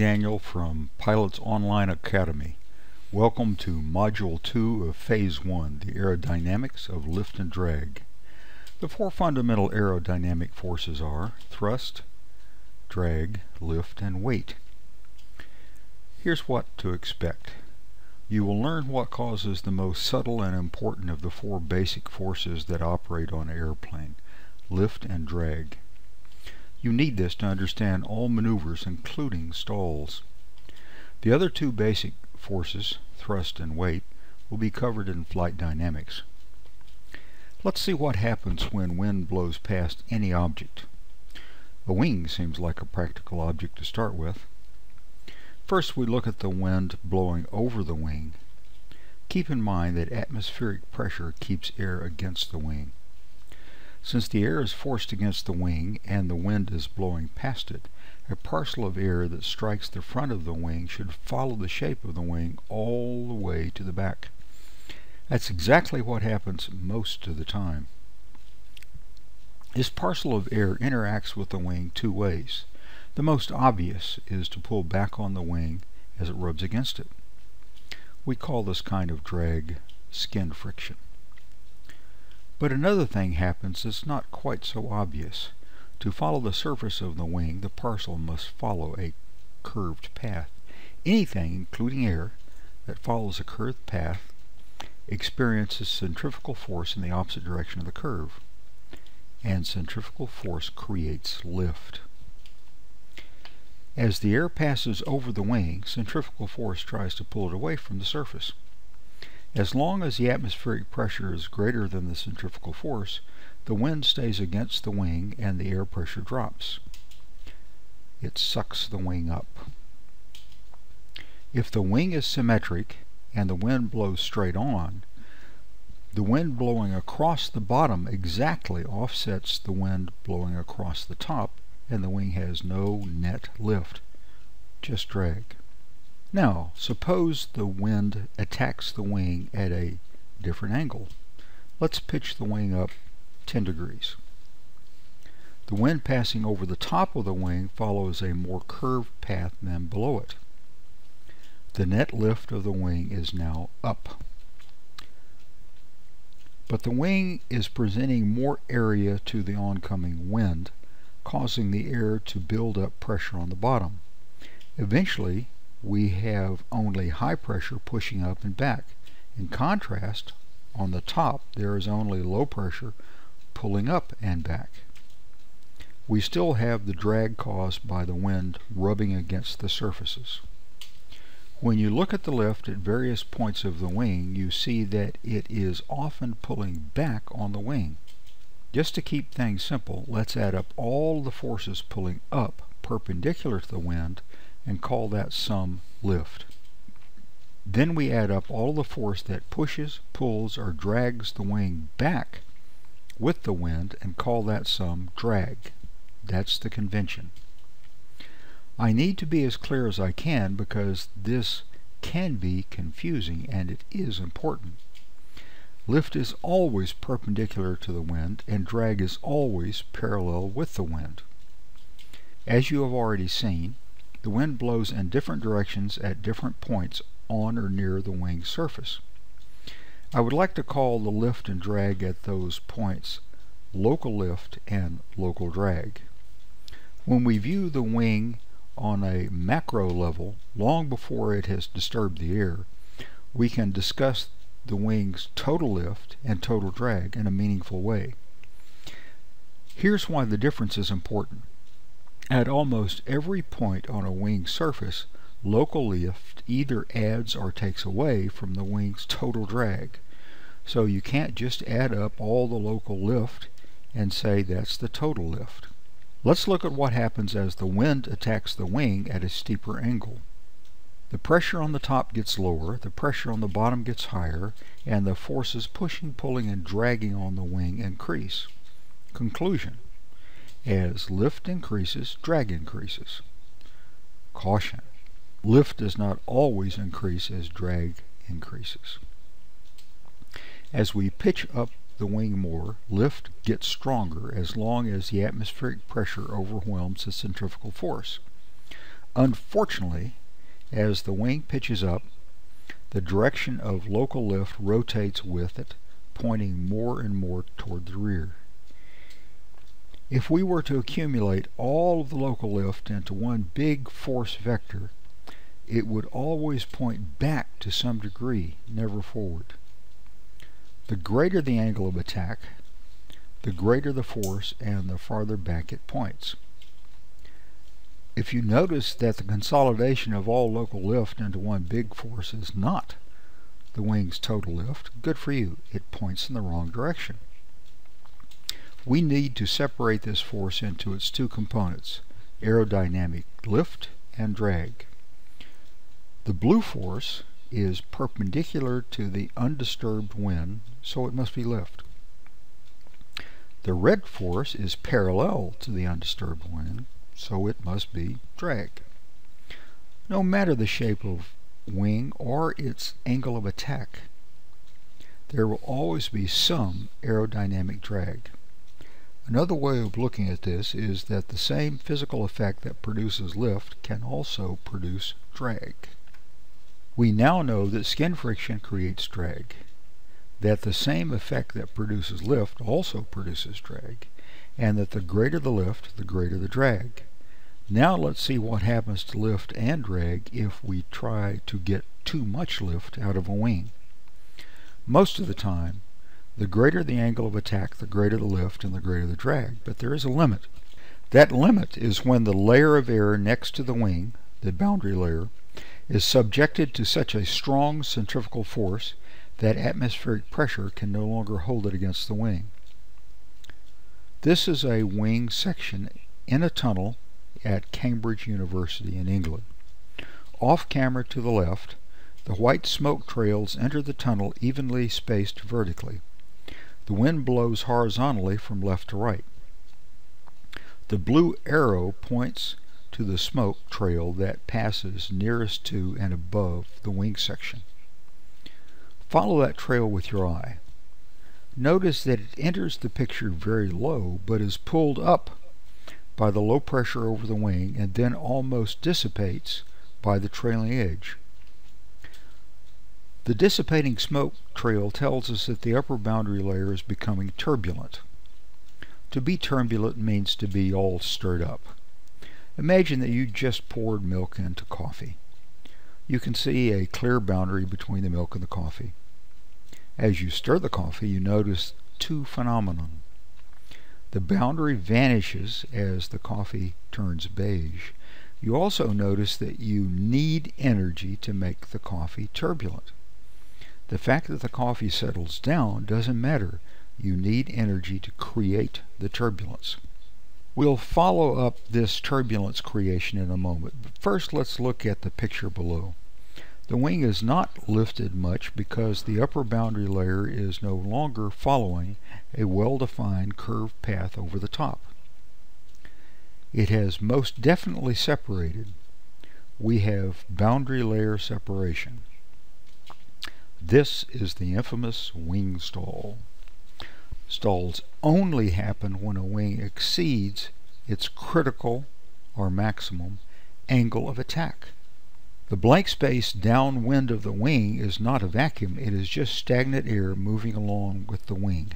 Daniel from Pilots Online Academy. Welcome to Module 2 of Phase 1, the aerodynamics of lift and drag. The four fundamental aerodynamic forces are thrust, drag, lift, and weight. Here's what to expect. You will learn what causes the most subtle and important of the four basic forces that operate on an airplane, lift and drag. You need this to understand all maneuvers including stalls. The other two basic forces, thrust and weight, will be covered in flight dynamics. Let's see what happens when wind blows past any object. A wing seems like a practical object to start with. First we look at the wind blowing over the wing. Keep in mind that atmospheric pressure keeps air against the wing. Since the air is forced against the wing and the wind is blowing past it, a parcel of air that strikes the front of the wing should follow the shape of the wing all the way to the back. That's exactly what happens most of the time. This parcel of air interacts with the wing two ways. The most obvious is to pull back on the wing as it rubs against it. We call this kind of drag skin friction. But another thing happens that's not quite so obvious. To follow the surface of the wing, the parcel must follow a curved path. Anything, including air, that follows a curved path experiences centrifugal force in the opposite direction of the curve. And centrifugal force creates lift. As the air passes over the wing, centrifugal force tries to pull it away from the surface. As long as the atmospheric pressure is greater than the centrifugal force, the wind stays against the wing and the air pressure drops. It sucks the wing up. If the wing is symmetric and the wind blows straight on, the wind blowing across the bottom exactly offsets the wind blowing across the top and the wing has no net lift, just drag. Now, suppose the wind attacks the wing at a different angle. Let's pitch the wing up 10 degrees. The wind passing over the top of the wing follows a more curved path than below it. The net lift of the wing is now up. But the wing is presenting more area to the oncoming wind, causing the air to build up pressure on the bottom. Eventually, we have only high pressure pushing up and back. In contrast, on the top there is only low pressure pulling up and back. We still have the drag caused by the wind rubbing against the surfaces. When you look at the lift at various points of the wing, you see that it is often pulling back on the wing. Just to keep things simple, let's add up all the forces pulling up perpendicular to the wind and call that sum lift. Then we add up all the force that pushes, pulls, or drags the wing back with the wind and call that sum drag. That's the convention. I need to be as clear as I can because this can be confusing and it is important. Lift is always perpendicular to the wind and drag is always parallel with the wind. As you have already seen, the wind blows in different directions at different points on or near the wing surface. I would like to call the lift and drag at those points local lift and local drag. When we view the wing on a macro level, long before it has disturbed the air, we can discuss the wing's total lift and total drag in a meaningful way. Here's why the difference is important. At almost every point on a wing surface, local lift either adds or takes away from the wing's total drag. So you can't just add up all the local lift and say that's the total lift. Let's look at what happens as the wind attacks the wing at a steeper angle. The pressure on the top gets lower, the pressure on the bottom gets higher, and the forces pushing, pulling, and dragging on the wing increase. Conclusion. As lift increases, drag increases. Caution. Lift does not always increase as drag increases. As we pitch up the wing more, lift gets stronger as long as the atmospheric pressure overwhelms the centrifugal force. Unfortunately, as the wing pitches up, the direction of local lift rotates with it, pointing more and more toward the rear. If we were to accumulate all of the local lift into one big force vector, it would always point back to some degree, never forward. The greater the angle of attack, the greater the force and the farther back it points. If you notice that the consolidation of all local lift into one big force is not the wing's total lift, good for you. It points in the wrong direction. We need to separate this force into its two components, aerodynamic lift and drag. The blue force is perpendicular to the undisturbed wind, so it must be lift. The red force is parallel to the undisturbed wind, so it must be drag. No matter the shape of wing or its angle of attack, there will always be some aerodynamic drag. Another way of looking at this is that the same physical effect that produces lift can also produce drag. We now know that skin friction creates drag, that the same effect that produces lift also produces drag, and that the greater the lift, the greater the drag. Now let's see what happens to lift and drag if we try to get too much lift out of a wing. Most of the time, the greater the angle of attack, the greater the lift and the greater the drag, but there is a limit. That limit is when the layer of air next to the wing, the boundary layer, is subjected to such a strong centrifugal force that atmospheric pressure can no longer hold it against the wing. This is a wing section in a tunnel at Cambridge University in England. Off camera to the left, the white smoke trails enter the tunnel evenly spaced vertically. The wind blows horizontally from left to right. The blue arrow points to the smoke trail that passes nearest to and above the wing section. Follow that trail with your eye. Notice that it enters the picture very low but is pulled up by the low pressure over the wing and then almost dissipates by the trailing edge. The dissipating smoke trail tells us that the upper boundary layer is becoming turbulent. To be turbulent means to be all stirred up. Imagine that you just poured milk into coffee. You can see a clear boundary between the milk and the coffee. As you stir the coffee, you notice two phenomena. The boundary vanishes as the coffee turns beige. You also notice that you need energy to make the coffee turbulent. The fact that the coffee settles down doesn't matter. You need energy to create the turbulence. We'll follow up this turbulence creation in a moment, but first let's look at the picture below. The wing is not lifted much because the upper boundary layer is no longer following a well-defined curved path over the top. It has most definitely separated. We have boundary layer separation. This is the infamous wing stall. Stalls only happen when a wing exceeds its critical or maximum angle of attack. The blank space downwind of the wing is not a vacuum, it is just stagnant air moving along with the wing.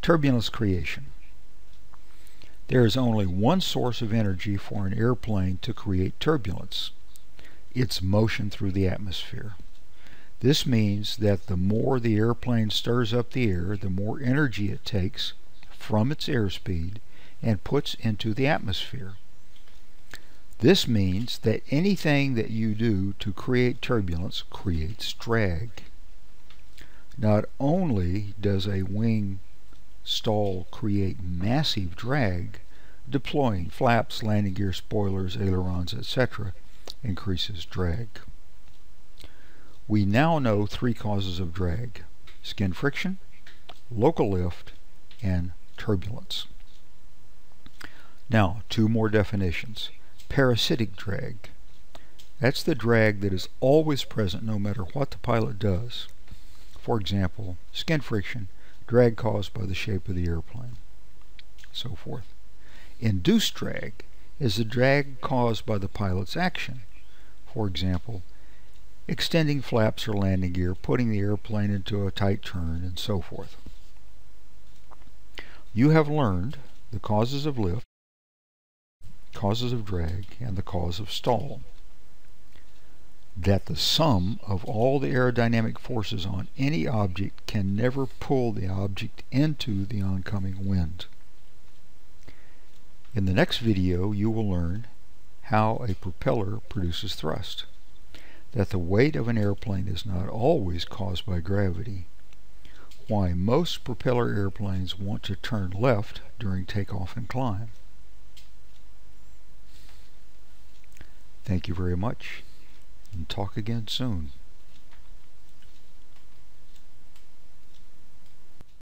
Turbulence creation. There is only one source of energy for an airplane to create turbulence its motion through the atmosphere. This means that the more the airplane stirs up the air, the more energy it takes from its airspeed and puts into the atmosphere. This means that anything that you do to create turbulence creates drag. Not only does a wing stall create massive drag, deploying flaps, landing gear, spoilers, ailerons, etc., increases drag. We now know three causes of drag. Skin friction, local lift, and turbulence. Now, two more definitions. Parasitic drag. That's the drag that is always present no matter what the pilot does. For example, skin friction, drag caused by the shape of the airplane, so forth. Induced drag is the drag caused by the pilot's action. For example, extending flaps or landing gear, putting the airplane into a tight turn, and so forth. You have learned the causes of lift, causes of drag, and the cause of stall. That the sum of all the aerodynamic forces on any object can never pull the object into the oncoming wind. In the next video you will learn how a propeller produces thrust that the weight of an airplane is not always caused by gravity, why most propeller airplanes want to turn left during takeoff and climb. Thank you very much and talk again soon.